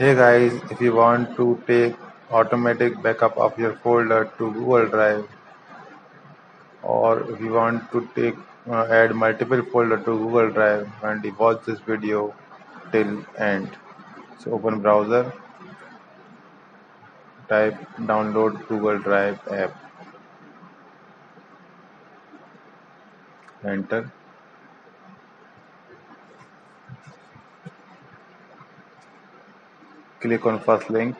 Hey guys, if you want to take automatic backup of your folder to Google Drive or if you want to take uh, add multiple folder to Google Drive and watch this video till end. So open browser, type download Google Drive app, enter. Click on first link.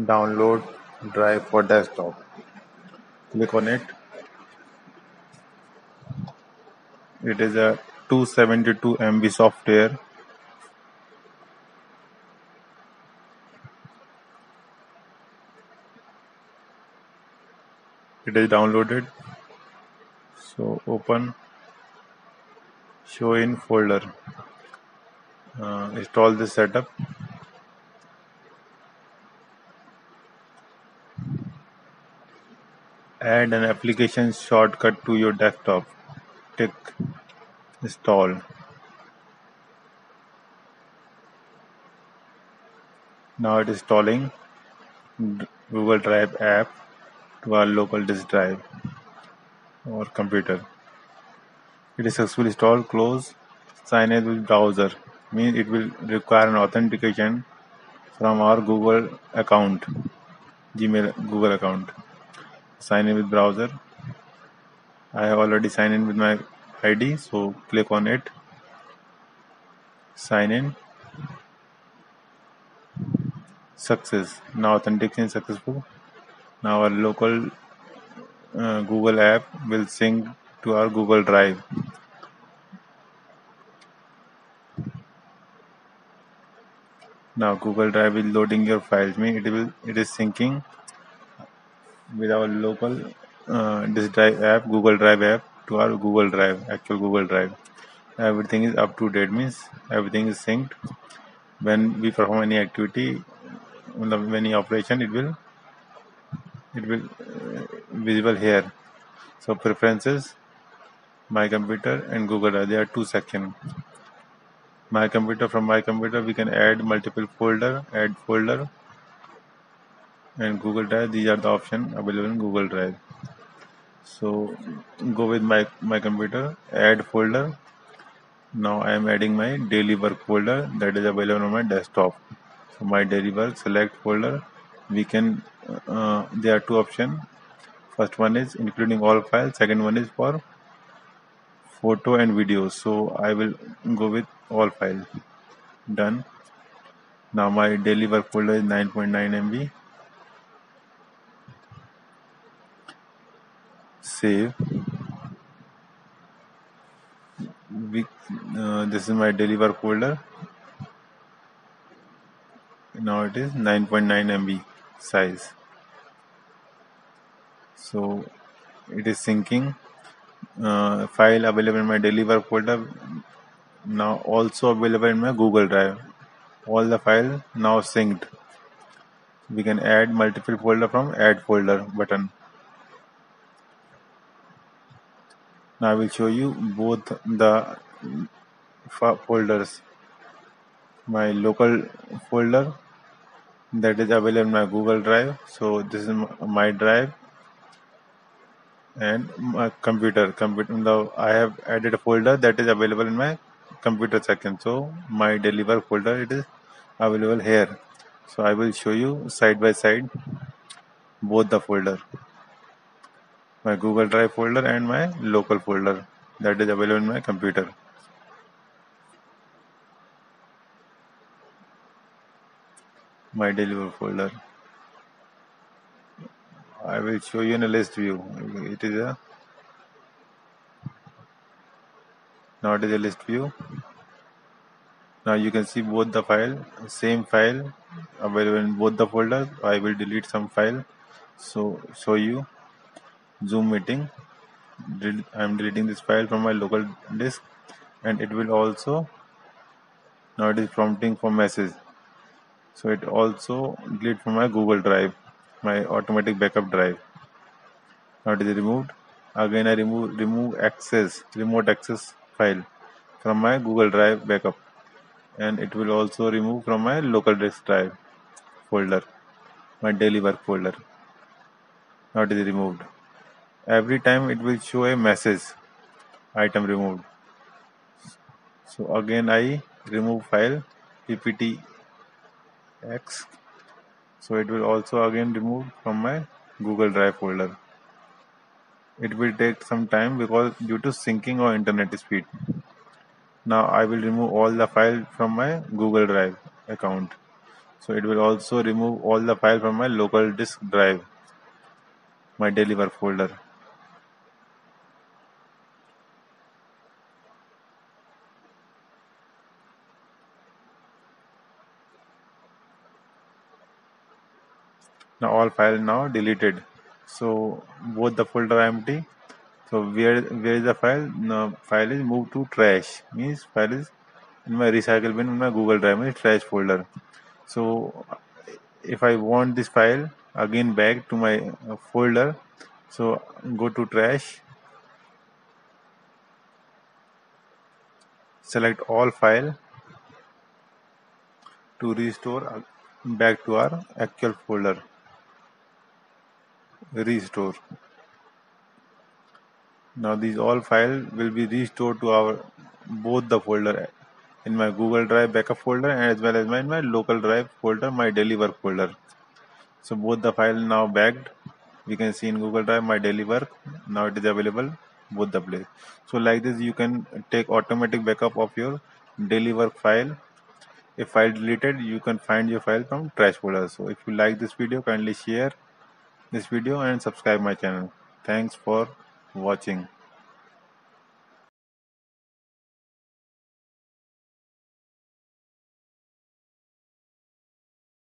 Download drive for desktop. Click on it. It is a 272 MB software. It is downloaded so open show in folder uh, install this setup Add an application shortcut to your desktop. Tick Install. Now it is installing Google Drive app to our local disk drive or computer. It is successfully installed. Close. Sign in with browser. Means it will require an authentication from our Google account, Gmail Google account sign in with browser I have already signed in with my ID so click on it sign in success now authentication successful now our local uh, Google app will sync to our Google Drive. Now Google Drive is loading your files. Me it will it is syncing with our local uh, this drive app google drive app to our google drive actual google drive. Everything is up to date means everything is synced. When we perform any activity any operation it will it will uh, visible here. So preferences my computer and google drive there are two section. My computer from my computer we can add multiple folder add folder. And Google Drive these are the option available in Google Drive. So go with my my computer add folder. Now I am adding my daily work folder that is available on my desktop. So my daily work select folder we can uh, there are two options. First one is including all files. Second one is for photo and video. So I will go with all files. Done. Now my daily work folder is 9.9 MB save. We, uh, this is my daily work folder. Now it is 9.9 MB size. So it is syncing uh, file available in my daily work folder now also available in my Google Drive. All the file now synced. We can add multiple folder from add folder button. Now I will show you both the folders. My local folder that is available in my Google Drive. So this is my drive and my computer. Computer. Now I have added a folder that is available in my computer section. So my deliver folder it is available here. So I will show you side by side both the folder my Google Drive folder and my local folder that is available in my computer. My deliver folder. I will show you in a list view. It is a now it is a list view. Now you can see both the file, same file available in both the folders. I will delete some file so show you zoom meeting I'm deleting this file from my local disk and it will also now it is prompting for message so it also delete from my Google Drive my automatic backup drive. Now it is removed. Again I remove remove access remote access file from my Google Drive backup. And it will also remove from my local disk drive folder my daily work folder. Now it is removed. Every time it will show a message item removed. So again I remove file pptx so it will also again remove from my Google Drive folder. It will take some time because due to syncing or internet speed. Now I will remove all the file from my Google Drive account. So it will also remove all the file from my local disk drive my work folder now all file now deleted. So both the folder are empty. So where where is the file? No file is moved to trash. Means file is in my recycle bin in my google drive means trash folder. So if i want this file again back to my uh, folder. So go to trash. Select all file to restore uh, back to our actual folder restore now these all file will be restored to our both the folder in my google drive backup folder and as well as my, my local drive folder my daily work folder. So both the file now backed we can see in google drive my daily work. Now it is available both the place so like this you can take automatic backup of your daily work file. If file deleted you can find your file from trash folder. So if you like this video kindly share this video and subscribe my channel. Thanks for watching.